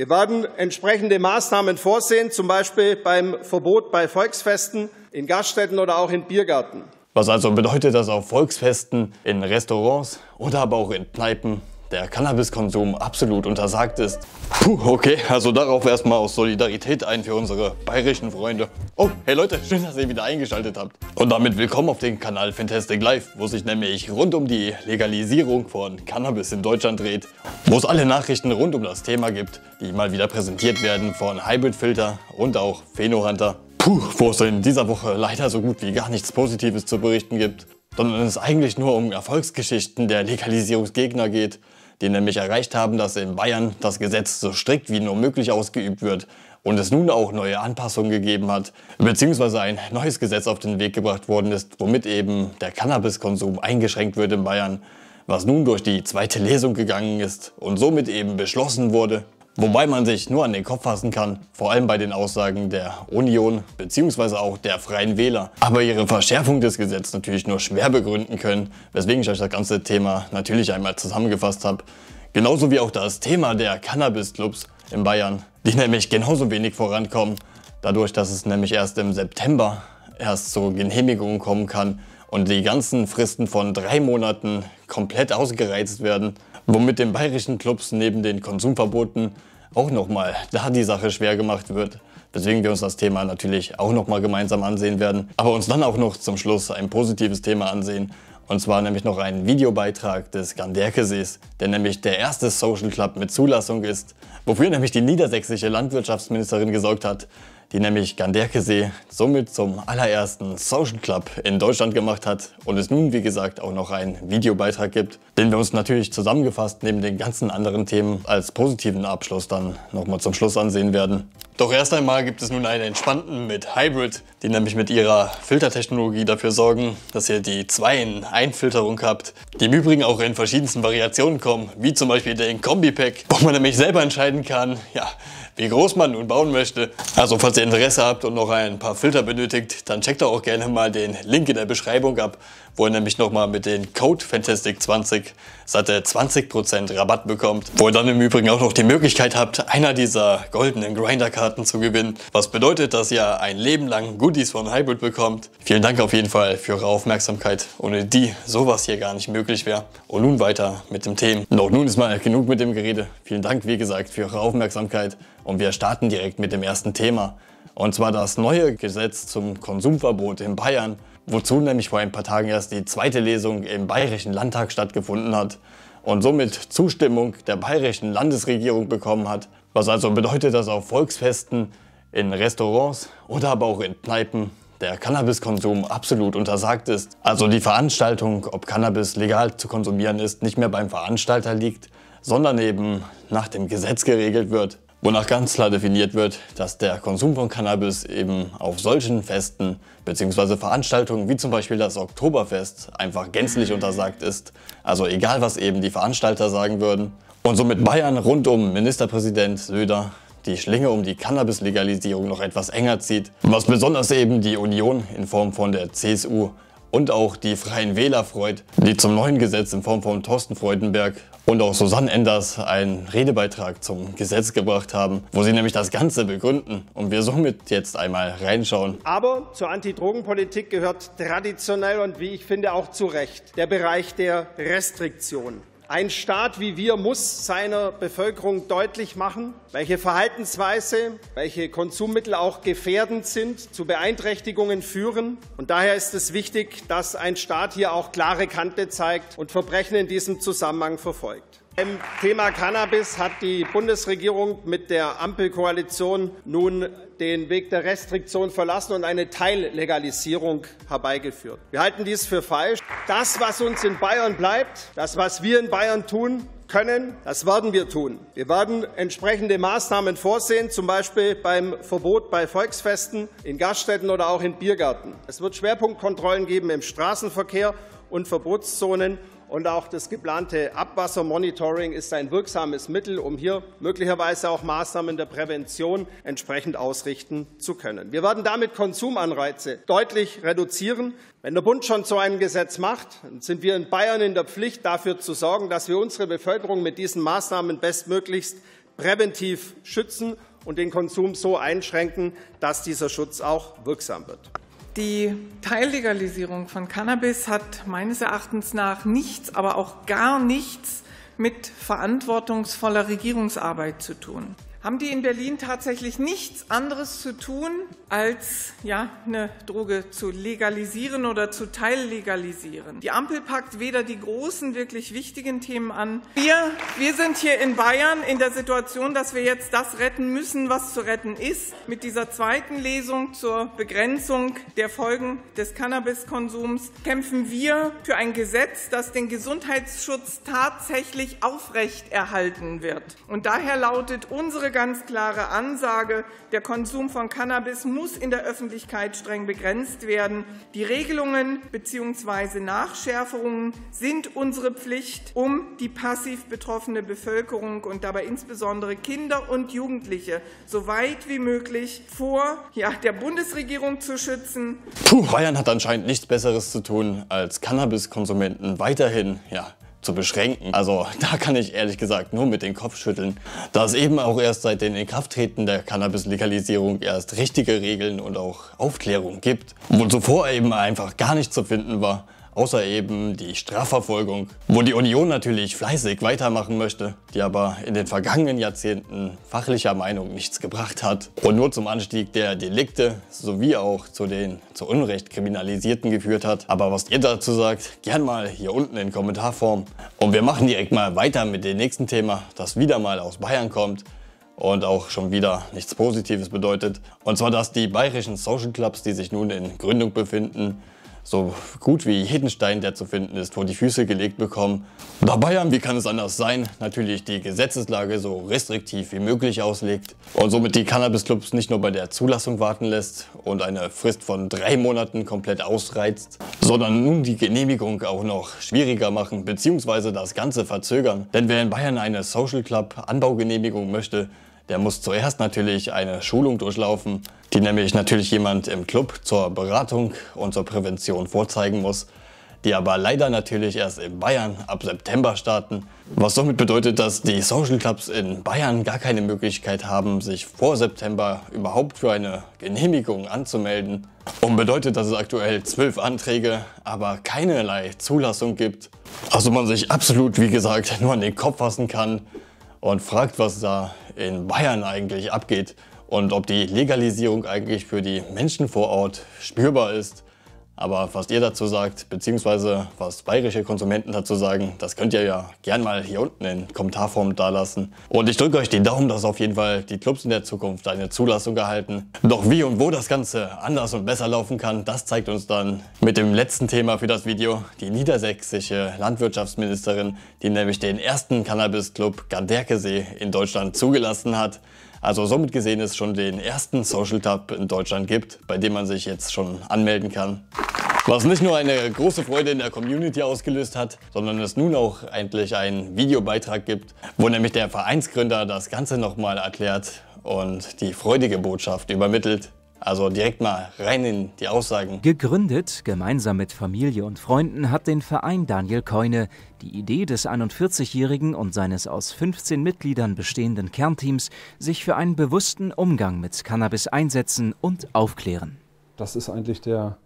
Wir werden entsprechende Maßnahmen vorsehen, zum Beispiel beim Verbot bei Volksfesten, in Gaststätten oder auch in Biergärten. Was also bedeutet, dass auf Volksfesten, in Restaurants oder aber auch in Kneipen der Cannabiskonsum absolut untersagt ist. Puh, okay, also darauf erstmal aus Solidarität ein für unsere bayerischen Freunde. Oh, hey Leute, schön, dass ihr wieder eingeschaltet habt. Und damit willkommen auf den Kanal Fantastic Live, wo sich nämlich rund um die Legalisierung von Cannabis in Deutschland dreht, wo es alle Nachrichten rund um das Thema gibt, die mal wieder präsentiert werden von Hybrid Filter und auch Phenohunter. Puh, wo es in dieser Woche leider so gut wie gar nichts Positives zu berichten gibt, sondern es eigentlich nur um Erfolgsgeschichten der Legalisierungsgegner geht die nämlich erreicht haben, dass in Bayern das Gesetz so strikt wie nur möglich ausgeübt wird und es nun auch neue Anpassungen gegeben hat, beziehungsweise ein neues Gesetz auf den Weg gebracht worden ist, womit eben der Cannabiskonsum eingeschränkt wird in Bayern, was nun durch die zweite Lesung gegangen ist und somit eben beschlossen wurde. Wobei man sich nur an den Kopf fassen kann, vor allem bei den Aussagen der Union bzw. auch der Freien Wähler. Aber ihre Verschärfung des Gesetzes natürlich nur schwer begründen können, weswegen ich euch das ganze Thema natürlich einmal zusammengefasst habe. Genauso wie auch das Thema der Cannabis-Clubs in Bayern, die nämlich genauso wenig vorankommen, dadurch, dass es nämlich erst im September erst zur Genehmigung kommen kann und die ganzen Fristen von drei Monaten komplett ausgereizt werden womit den bayerischen Clubs neben den Konsumverboten auch nochmal da die Sache schwer gemacht wird. Weswegen wir uns das Thema natürlich auch nochmal gemeinsam ansehen werden. Aber uns dann auch noch zum Schluss ein positives Thema ansehen. Und zwar nämlich noch einen Videobeitrag des Ganderkesees, der nämlich der erste Social Club mit Zulassung ist, wofür nämlich die niedersächsische Landwirtschaftsministerin gesorgt hat, die nämlich Ganderkesee somit zum allerersten Social Club in Deutschland gemacht hat und es nun wie gesagt auch noch einen Videobeitrag gibt, den wir uns natürlich zusammengefasst neben den ganzen anderen Themen als positiven Abschluss dann nochmal zum Schluss ansehen werden. Doch erst einmal gibt es nun einen entspannten mit Hybrid, die nämlich mit ihrer Filtertechnologie dafür sorgen, dass ihr die 2 in Einfilterung habt, die im Übrigen auch in verschiedensten Variationen kommen, wie zum Beispiel den Kombi-Pack, wo man nämlich selber entscheiden kann, ja, wie groß man nun bauen möchte. Also falls ihr Interesse habt und noch ein paar Filter benötigt, dann checkt auch gerne mal den Link in der Beschreibung ab, wo ihr nämlich nochmal mit dem Code Fantastic20 satte 20% Rabatt bekommt, wo ihr dann im Übrigen auch noch die Möglichkeit habt, einer dieser goldenen Grinder-Karten zu gewinnen, was bedeutet, dass ihr ein Leben lang Goodies von Hybrid bekommt. Vielen Dank auf jeden Fall für eure Aufmerksamkeit, ohne die sowas hier gar nicht möglich wäre. Und nun weiter mit dem Thema. Doch nun ist mal genug mit dem Gerede. Vielen Dank, wie gesagt, für eure Aufmerksamkeit und wir starten direkt mit dem ersten Thema. Und zwar das neue Gesetz zum Konsumverbot in Bayern, wozu nämlich vor ein paar Tagen erst die zweite Lesung im Bayerischen Landtag stattgefunden hat und somit Zustimmung der bayerischen Landesregierung bekommen hat. Was also bedeutet, dass auf Volksfesten, in Restaurants oder aber auch in Kneipen der Cannabiskonsum absolut untersagt ist. Also die Veranstaltung, ob Cannabis legal zu konsumieren ist, nicht mehr beim Veranstalter liegt, sondern eben nach dem Gesetz geregelt wird wonach ganz klar definiert wird, dass der Konsum von Cannabis eben auf solchen Festen bzw. Veranstaltungen wie zum Beispiel das Oktoberfest einfach gänzlich untersagt ist. Also egal, was eben die Veranstalter sagen würden. Und somit Bayern rund um Ministerpräsident Söder die Schlinge um die Cannabis-Legalisierung noch etwas enger zieht, was besonders eben die Union in Form von der CSU und auch die Freien Wähler freut, die zum neuen Gesetz in Form von Thorsten Freudenberg und auch Susanne Enders einen Redebeitrag zum Gesetz gebracht haben, wo sie nämlich das Ganze begründen und wir somit jetzt einmal reinschauen. Aber zur Antidrogenpolitik gehört traditionell und wie ich finde auch zu Recht der Bereich der Restriktion. Ein Staat wie wir muss seiner Bevölkerung deutlich machen, welche Verhaltensweise, welche Konsummittel auch gefährdend sind, zu Beeinträchtigungen führen. Und daher ist es wichtig, dass ein Staat hier auch klare Kante zeigt und Verbrechen in diesem Zusammenhang verfolgt. Beim Thema Cannabis hat die Bundesregierung mit der Ampelkoalition nun den Weg der Restriktion verlassen und eine Teillegalisierung herbeigeführt. Wir halten dies für falsch. Das, was uns in Bayern bleibt, das, was wir in Bayern tun, können, das werden wir tun. Wir werden entsprechende Maßnahmen vorsehen, zum Beispiel beim Verbot bei Volksfesten, in Gaststätten oder auch in Biergärten. Es wird Schwerpunktkontrollen geben im Straßenverkehr und Verbotszonen und auch das geplante Abwassermonitoring ist ein wirksames Mittel, um hier möglicherweise auch Maßnahmen der Prävention entsprechend ausrichten zu können. Wir werden damit Konsumanreize deutlich reduzieren. Wenn der Bund schon so ein Gesetz macht, sind wir in Bayern in der Pflicht, dafür zu sorgen, dass wir unsere Bevölkerung mit diesen Maßnahmen bestmöglichst präventiv schützen und den Konsum so einschränken, dass dieser Schutz auch wirksam wird. Die Teillegalisierung von Cannabis hat meines Erachtens nach nichts, aber auch gar nichts mit verantwortungsvoller Regierungsarbeit zu tun haben die in Berlin tatsächlich nichts anderes zu tun, als ja, eine Droge zu legalisieren oder zu teillegalisieren. Die Ampel packt weder die großen, wirklich wichtigen Themen an. Wir, wir sind hier in Bayern in der Situation, dass wir jetzt das retten müssen, was zu retten ist. Mit dieser zweiten Lesung zur Begrenzung der Folgen des Cannabiskonsums kämpfen wir für ein Gesetz, das den Gesundheitsschutz tatsächlich aufrechterhalten wird. Und daher lautet unsere ganz klare Ansage, der Konsum von Cannabis muss in der Öffentlichkeit streng begrenzt werden. Die Regelungen bzw. Nachschärfungen sind unsere Pflicht, um die passiv betroffene Bevölkerung und dabei insbesondere Kinder und Jugendliche so weit wie möglich vor ja, der Bundesregierung zu schützen. Puh, Bayern hat anscheinend nichts Besseres zu tun, als Cannabiskonsumenten weiterhin ja, zu beschränken. Also da kann ich ehrlich gesagt nur mit dem Kopf schütteln, da es eben auch erst seit dem Inkrafttreten der Cannabis-Legalisierung erst richtige Regeln und auch Aufklärung gibt, wo zuvor eben einfach gar nicht zu finden war außer eben die Strafverfolgung, wo die Union natürlich fleißig weitermachen möchte, die aber in den vergangenen Jahrzehnten fachlicher Meinung nichts gebracht hat und nur zum Anstieg der Delikte sowie auch zu den zu Unrecht Kriminalisierten geführt hat. Aber was ihr dazu sagt, gern mal hier unten in Kommentarform. Und wir machen direkt mal weiter mit dem nächsten Thema, das wieder mal aus Bayern kommt und auch schon wieder nichts Positives bedeutet. Und zwar, dass die bayerischen Social Clubs, die sich nun in Gründung befinden, so gut wie jeden Stein, der zu finden ist, vor die Füße gelegt bekommen. Da Bayern, wie kann es anders sein, natürlich die Gesetzeslage so restriktiv wie möglich auslegt und somit die Cannabisclubs nicht nur bei der Zulassung warten lässt und eine Frist von drei Monaten komplett ausreizt, sondern nun die Genehmigung auch noch schwieriger machen bzw. das Ganze verzögern. Denn wer in Bayern eine Social Club Anbaugenehmigung möchte, der muss zuerst natürlich eine Schulung durchlaufen, die nämlich natürlich jemand im Club zur Beratung und zur Prävention vorzeigen muss, die aber leider natürlich erst in Bayern ab September starten. Was somit bedeutet, dass die Social Clubs in Bayern gar keine Möglichkeit haben, sich vor September überhaupt für eine Genehmigung anzumelden. Und bedeutet, dass es aktuell zwölf Anträge, aber keinerlei Zulassung gibt. Also man sich absolut, wie gesagt, nur an den Kopf fassen kann und fragt, was da in Bayern eigentlich abgeht und ob die Legalisierung eigentlich für die Menschen vor Ort spürbar ist. Aber was ihr dazu sagt, beziehungsweise was bayerische Konsumenten dazu sagen, das könnt ihr ja gern mal hier unten in Kommentarform dalassen. Und ich drücke euch den Daumen, dass auf jeden Fall die Clubs in der Zukunft eine Zulassung erhalten. Doch wie und wo das Ganze anders und besser laufen kann, das zeigt uns dann mit dem letzten Thema für das Video die niedersächsische Landwirtschaftsministerin, die nämlich den ersten Cannabis-Club Ganderkesee in Deutschland zugelassen hat. Also somit gesehen es schon den ersten Social Tab in Deutschland gibt, bei dem man sich jetzt schon anmelden kann. Was nicht nur eine große Freude in der Community ausgelöst hat, sondern es nun auch endlich einen Videobeitrag gibt, wo nämlich der Vereinsgründer das Ganze nochmal erklärt und die freudige Botschaft übermittelt. Also direkt mal rein in die Aussagen. Gegründet, gemeinsam mit Familie und Freunden, hat den Verein Daniel Keune die Idee des 41-Jährigen und seines aus 15 Mitgliedern bestehenden Kernteams, sich für einen bewussten Umgang mit Cannabis einsetzen und aufklären. Das ist eigentlich der,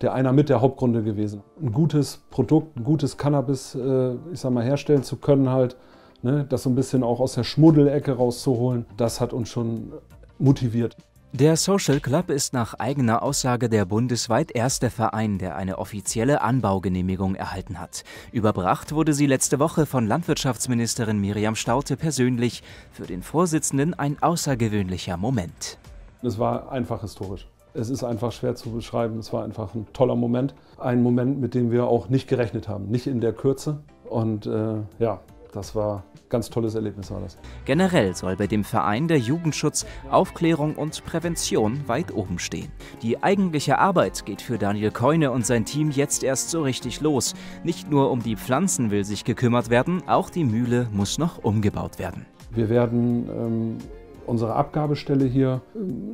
der einer mit der Hauptgründe gewesen. Ein gutes Produkt, ein gutes Cannabis, äh, ich sag mal, herstellen zu können halt, ne, das so ein bisschen auch aus der Schmuddelecke rauszuholen, das hat uns schon motiviert. Der Social Club ist nach eigener Aussage der bundesweit erste Verein, der eine offizielle Anbaugenehmigung erhalten hat. Überbracht wurde sie letzte Woche von Landwirtschaftsministerin Miriam Staute persönlich. Für den Vorsitzenden ein außergewöhnlicher Moment. Es war einfach historisch. Es ist einfach schwer zu beschreiben. Es war einfach ein toller Moment. Ein Moment, mit dem wir auch nicht gerechnet haben. Nicht in der Kürze. Und äh, ja, das war ganz tolles Erlebnis war das. Generell soll bei dem Verein der Jugendschutz, Aufklärung und Prävention weit oben stehen. Die eigentliche Arbeit geht für Daniel Keune und sein Team jetzt erst so richtig los. Nicht nur um die Pflanzen will sich gekümmert werden, auch die Mühle muss noch umgebaut werden. Wir werden ähm, unsere Abgabestelle hier,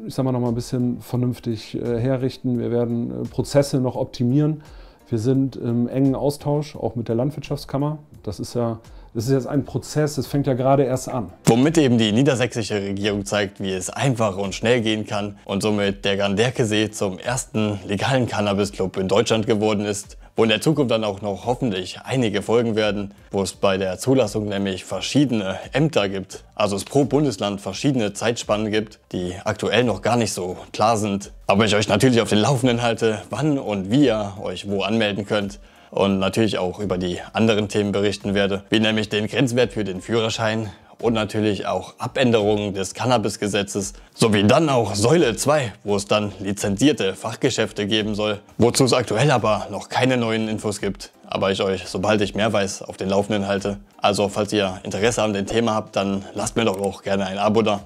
ich sag mal, noch mal ein bisschen vernünftig äh, herrichten. Wir werden äh, Prozesse noch optimieren. Wir sind im engen Austausch auch mit der Landwirtschaftskammer. Das ist ja Das ist jetzt ein Prozess, es fängt ja gerade erst an. Womit eben die niedersächsische Regierung zeigt, wie es einfach und schnell gehen kann und somit der Ganderkesee zum ersten legalen Cannabis-Club in Deutschland geworden ist, wo in der Zukunft dann auch noch hoffentlich einige Folgen werden, wo es bei der Zulassung nämlich verschiedene Ämter gibt, also es pro Bundesland verschiedene Zeitspannen gibt, die aktuell noch gar nicht so klar sind. Aber ich euch natürlich auf den Laufenden halte, wann und wie ihr euch wo anmelden könnt und natürlich auch über die anderen Themen berichten werde, wie nämlich den Grenzwert für den Führerschein und natürlich auch Abänderungen des Cannabisgesetzes, sowie dann auch Säule 2, wo es dann lizenzierte Fachgeschäfte geben soll, wozu es aktuell aber noch keine neuen Infos gibt, aber ich euch, sobald ich mehr weiß, auf den Laufenden halte. Also falls ihr Interesse an dem Thema habt, dann lasst mir doch auch gerne ein Abo da.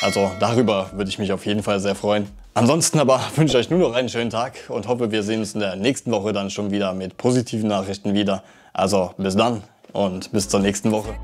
Also darüber würde ich mich auf jeden Fall sehr freuen. Ansonsten aber wünsche ich euch nur noch einen schönen Tag und hoffe, wir sehen uns in der nächsten Woche dann schon wieder mit positiven Nachrichten wieder. Also bis dann und bis zur nächsten Woche.